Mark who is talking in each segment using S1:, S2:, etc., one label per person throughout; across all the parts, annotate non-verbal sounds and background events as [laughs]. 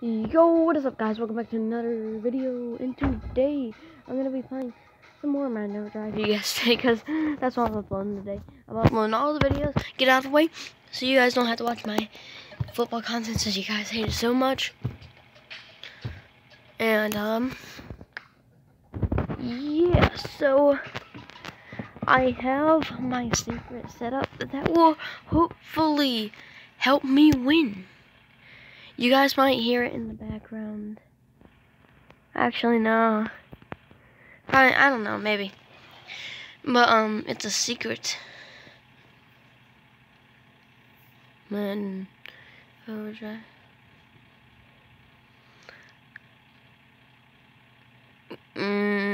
S1: Yo, what is up guys? Welcome back to another video and today I'm to be playing some more Madden Overdrive you today [laughs] because that's what I'm uploading today. I'm uploading all the videos, get out of the way so you guys don't have to watch my football content since you guys hate it so much. And um, yeah, so I have my secret setup that will hopefully help me win. You guys might hear it in the background. Actually, no. I, I don't know, maybe. But, um, it's a secret. Madden Overdrive. Mm.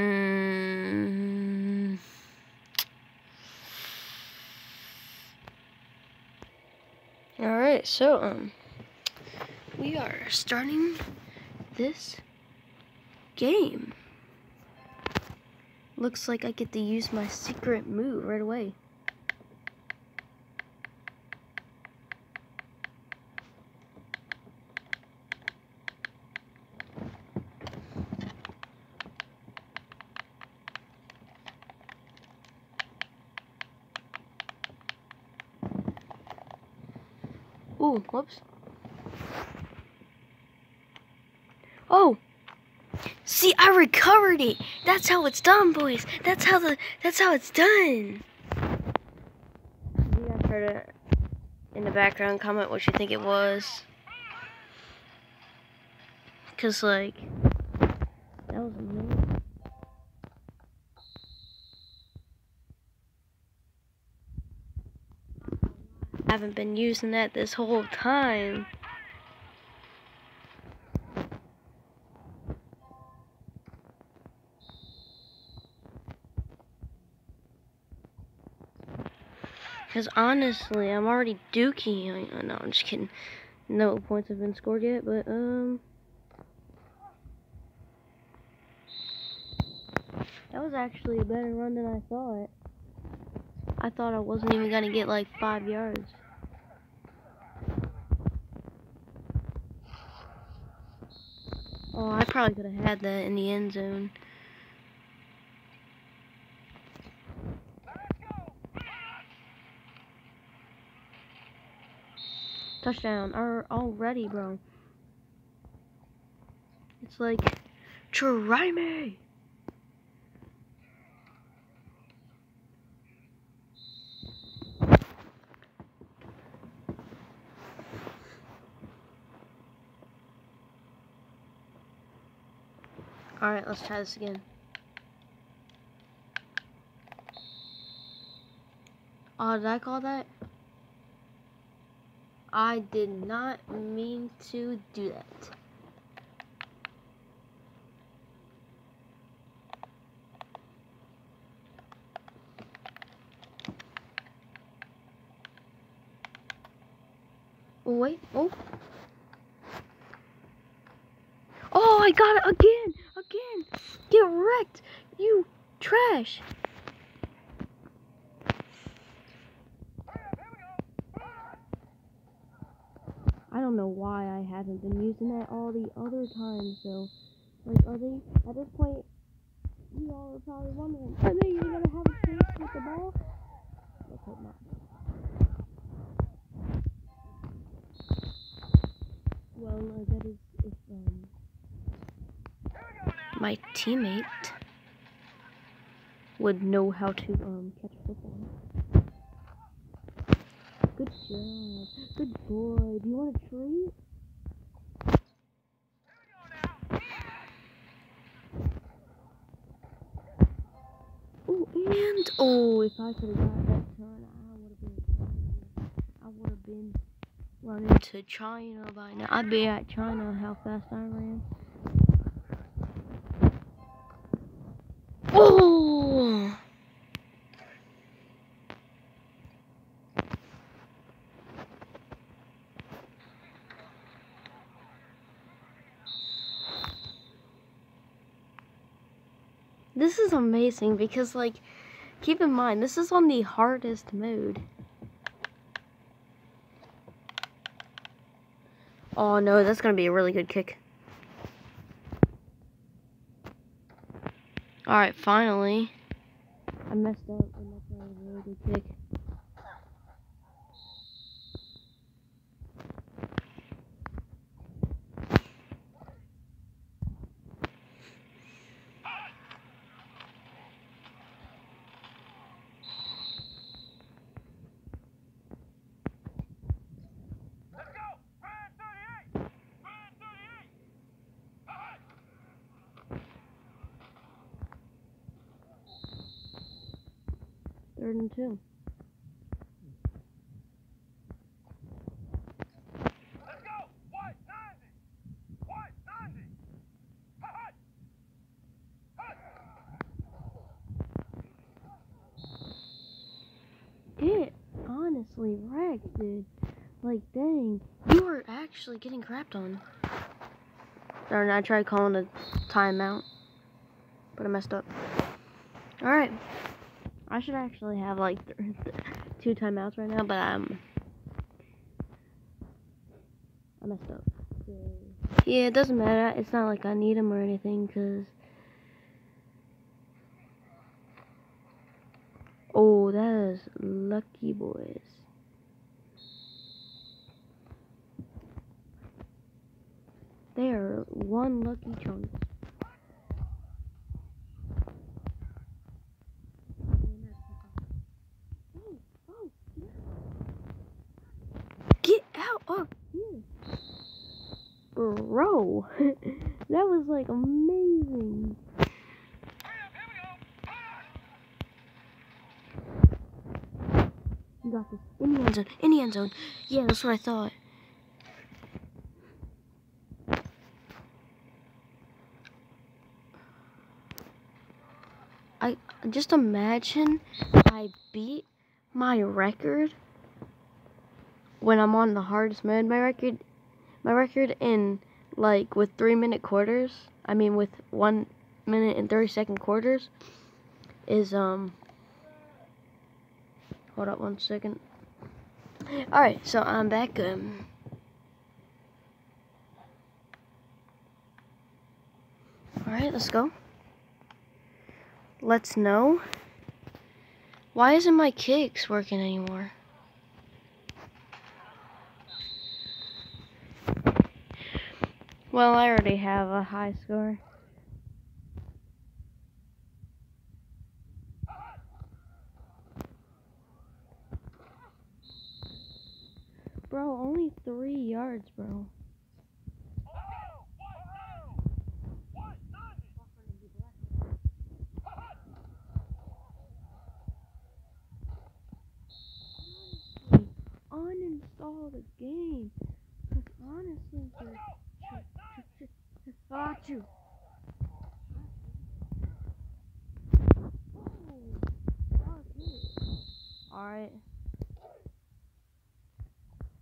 S1: Alright, so, um we are starting this game. Looks like I get to use my secret move right away. Ooh, whoops. Oh! See, I recovered it. That's how it's done, boys. That's how the that's how it's done. You guys heard it in the background. Comment what you think it was. Cause like that was amazing. I haven't been using that this whole time. Because honestly, I'm already dookie. No, I'm just kidding. No points have been scored yet, but, um... That was actually a better run than I thought. I thought I wasn't even going to get, like, five yards. Oh, I probably could have had that in the end zone. Touchdown are already, bro. It's like, try me. Alright, let's try this again. Oh, did I call that? I did not mean to do that. Oh, wait, oh. Oh, I got it again, again. Get wrecked, you trash. Don't know why I haven't been using that all the other times though. Like, are they, at this point, you all are probably wondering, are they even gonna have a chance with the ball? Let's hope not. Well, uh, that is if, um, my teammate would know how to, um, catch football. Good job. Good boy. Do you want a treat? Oh, and oh, if I could have got that turn, I would have been. I would have been running to China by now. I'd be at China. How fast I ran. Amazing because like keep in mind this is on the hardest mode. Oh no, that's gonna be a really good kick. Alright, finally. I messed up and that's a really good kick. Third and two. It honestly wrecked, dude. Like, dang. You were actually getting crapped on. Darn, I tried calling a timeout, but I messed up. Alright. I should actually have like [laughs] two timeouts right now, but I'm I messed up. Yeah, it doesn't matter. It's not like I need them or anything, cause oh, that is lucky boys. They are one lucky chunk. Oh, here. Bro, [laughs] that was like amazing. You got this. In the end zone. In the end zone. Yeah, that's what I thought. I just imagine I beat my record when I'm on the hardest mode, my record, my record in like with three minute quarters, I mean with one minute and 30 second quarters is, um, hold up one second. Alright, so I'm back, um, alright, let's go. Let's know. Why isn't my kicks working anymore? Well, I already have a high score. Bro, only three yards, bro. Uninstall the game. Cause honestly, Got you. Alright.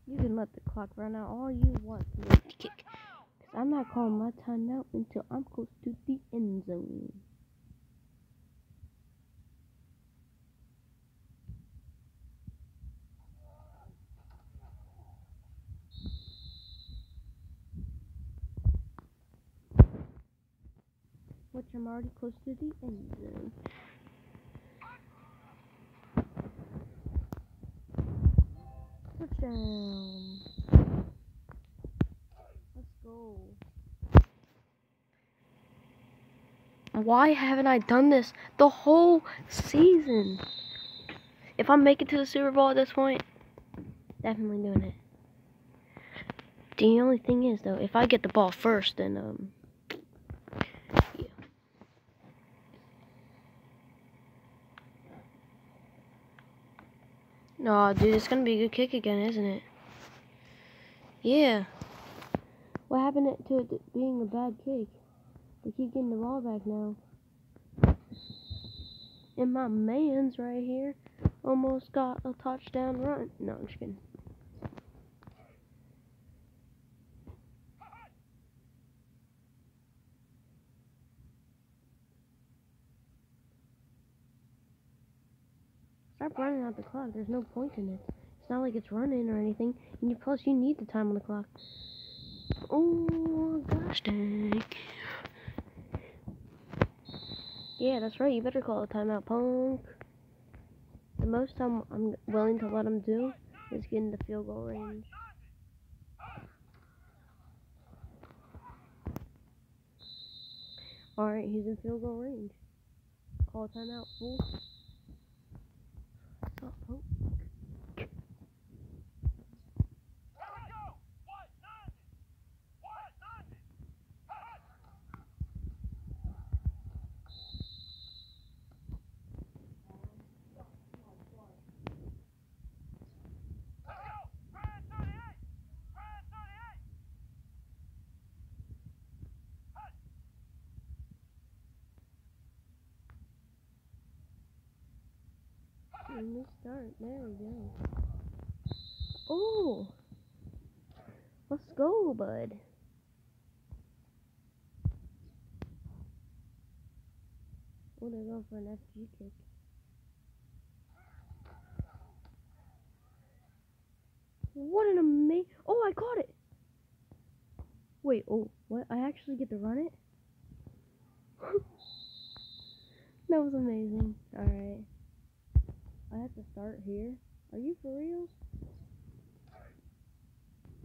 S1: You can let the clock run out all you want to kick. Cause I'm not calling my timeout until I'm close to the end zone. Which I'm already close to the end zone. Touchdown. Let's go. Why haven't I done this the whole season? If I'm making to the Super Bowl at this point, definitely doing it. The only thing is, though, if I get the ball first, then, um, No, dude, it's gonna be a good kick again, isn't it? Yeah. What happened to it being a bad kick? They keep getting the ball back now. And my man's right here almost got a touchdown run. No, I'm just kidding. Stop running out the clock. There's no point in it. It's not like it's running or anything. And you, plus, you need the time on the clock. Oh gosh dang. Yeah, that's right. You better call a timeout, punk. The most I'm, I'm willing to let him do is get in the field goal range. Alright, he's in field goal range. Call timeout, fool. Stop, punk. Let me start. There we go. Oh! Let's go, bud. Oh, they're going for an FG kick. What an amazing... Oh, I caught it! Wait, oh, what? I actually get to run it? [laughs] that was amazing. Alright. I have to start here. Are you for real?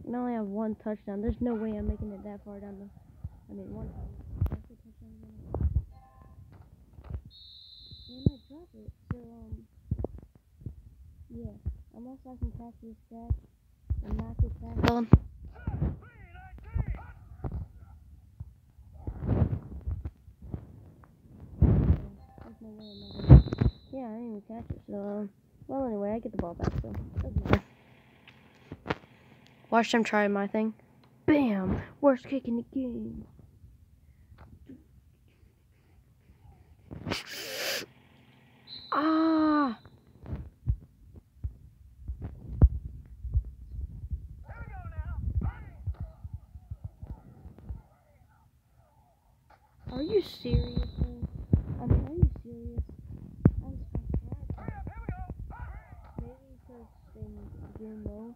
S1: I only have one touchdown. There's no way I'm making it that far down the. I mean, one touchdown. And I drop it. So, um. Yeah. Unless I can catch this catch and not get tackled. There's no way I'm not gonna. I catch it. So, well, anyway, I get the ball back. So. Watch them try my thing. Bam! Worst kick in the game. Ah! Are you serious? I mean, are you serious? Didn't know,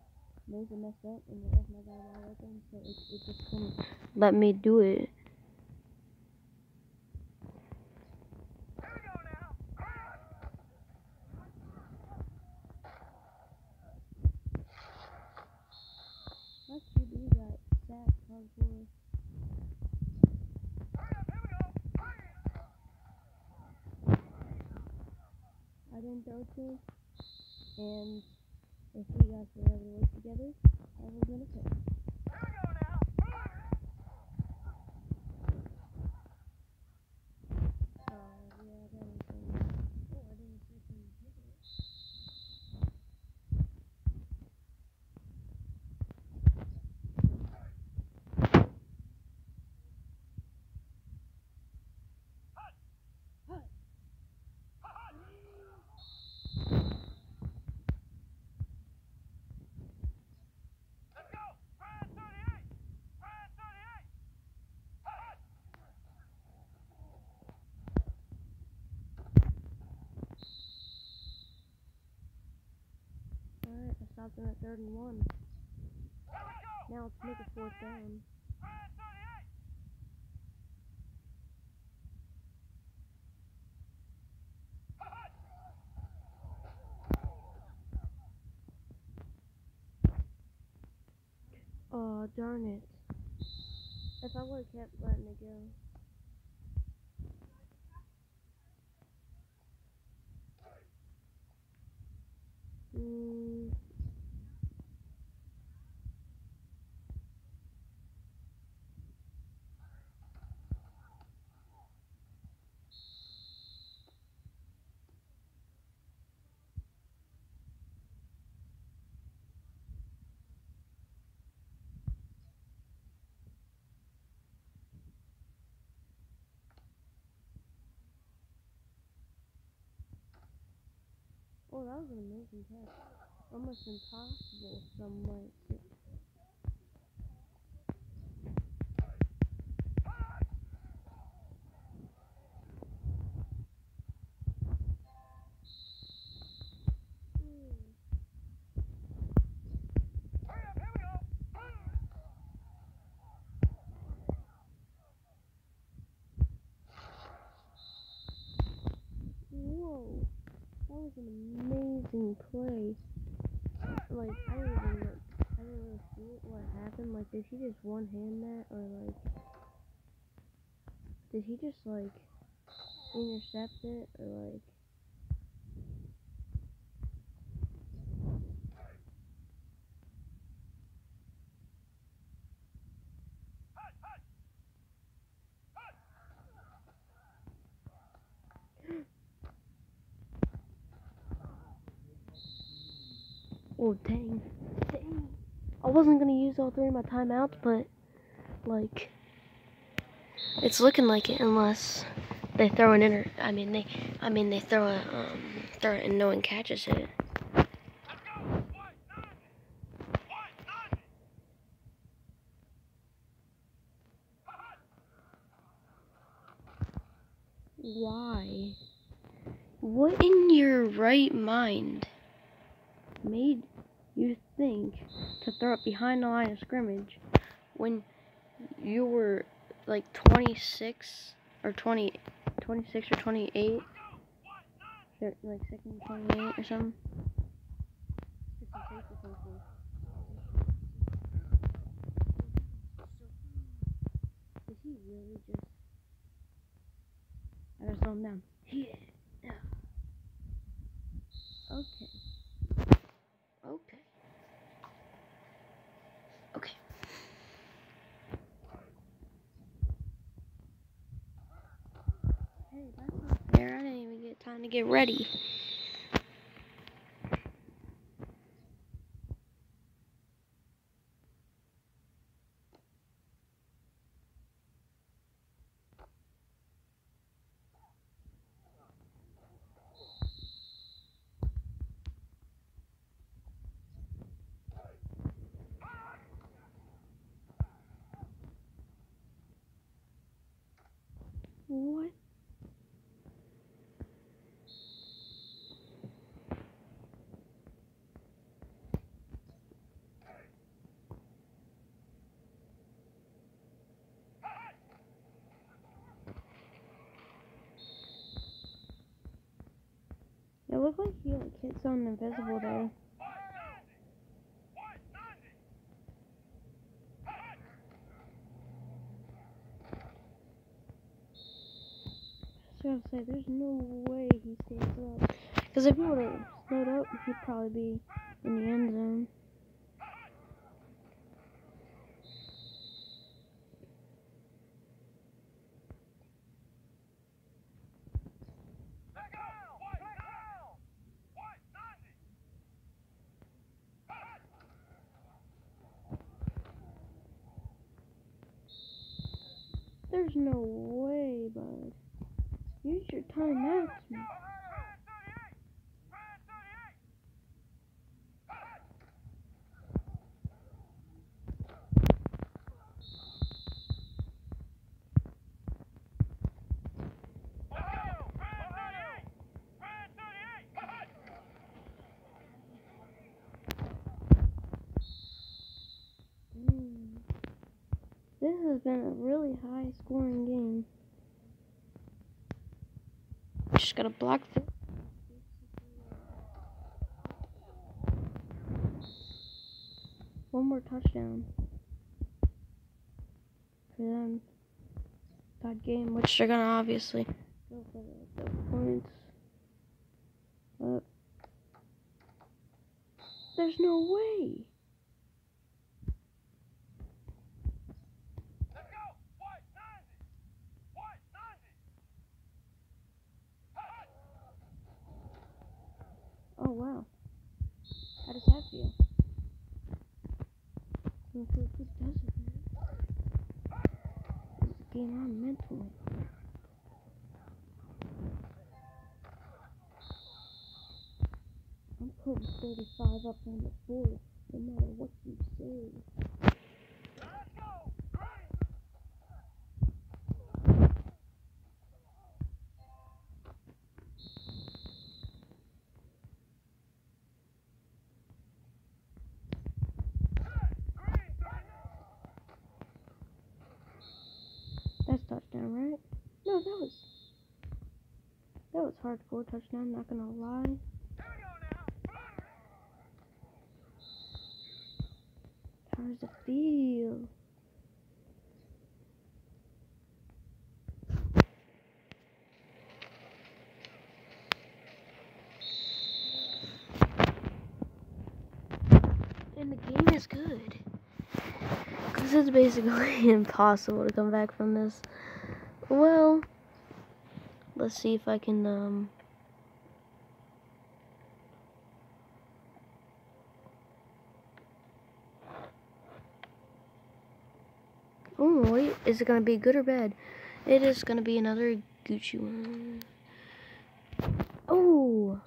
S1: knows it messed up, and they left oh my guy wide open, so it, it just couldn't let me do it. My QB got sacked hardcore. I didn't to and if we guys were able to work together, I was gonna pick. Uh, yeah, that was um, oh, I didn't see him hit it. Alright, I stopped him at third and one. Now let's make it fourth down. Oh, darn it. If I would have kept letting it go. Mm. Oh, that was an amazing catch. Almost impossible, some might say. was an amazing play. Like I didn't even like I didn't really see what happened. Like did he just one hand that or like did he just like intercept it or like Oh dang. Dang. I wasn't gonna use all three of my timeouts, but like it's looking like it unless they throw an inter I mean they I mean they throw a um throw it and no one catches it. Why? What in your right mind made you think to throw it behind the line of scrimmage when you were like 26 or 20, 26 or 28? They're, Like second 28 or something? Did he really just... I gotta slow him down. Yeah. Okay. Okay. Okay. Hey, that's not fair. I didn't even get time to get ready. What? It looked like he like hit something invisible there. I was gonna say, there's no way he stays up. Because if he would have slowed up, he'd probably be in the end zone. There's no way, bud. Use your timeouts, man. Mm. This has been a really high scoring game. Just gotta block the. One more touchdown for them. That game, which they're gonna obviously go for the, the points. There's no way. Oh wow. How does that feel? It doesn't it? This game on mentally. I'm putting 35 up on the board, no matter what you say. That's hard score touchdown, not gonna lie. How's it feel? And the game is good. Because it's basically [laughs] impossible to come back from this. Well let's see if I can, um... Oh, wait, is it gonna be good or bad? It is gonna be another Gucci one. Oh!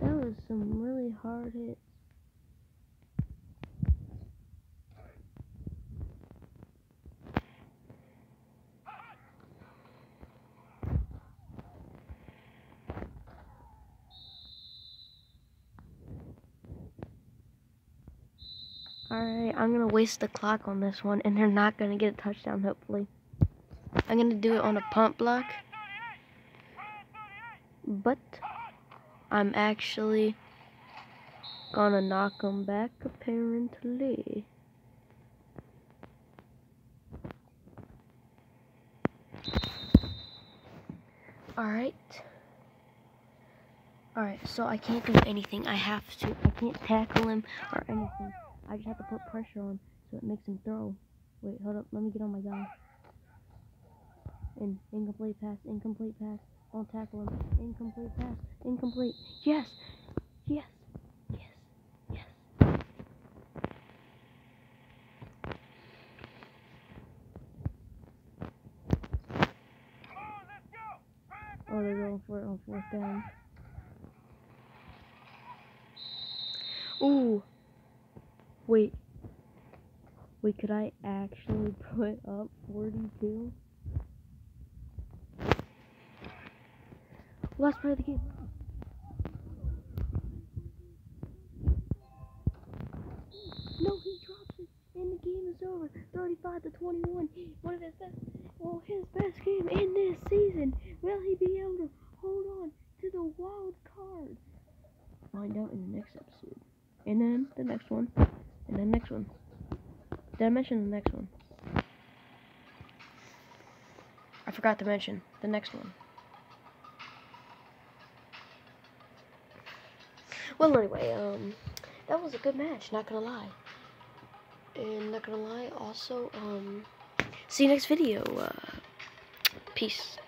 S1: That was some really hard hits. Alright, I'm gonna waste the clock on this one, and they're not gonna get a touchdown, hopefully. I'm gonna do it on a punt block. But, I'm actually gonna knock them back, apparently. Alright. Alright, so I can't do anything. I have to. I can't tackle him or anything. I just have to put pressure on so it makes him throw. Wait, hold up. Let me get on my guy. In, incomplete pass, incomplete pass. Don't tackle him. Incomplete pass, incomplete. Yes, yes, yes, yes. Oh, they're going for it on fourth down. Ooh. Wait. Wait, could I actually [laughs] put up 42? Last play of the game. No, he drops it, and the game is over. 35 to 21. One of his best, well, his best game in this season. Will he be able to hold on to the wild card? Find out in the next episode. And then the next one. And then next one. Did I mention the next one? I forgot to mention the next one. Well, anyway, um, that was a good match, not gonna lie. And not gonna lie, also, um, see you next video. Uh, peace.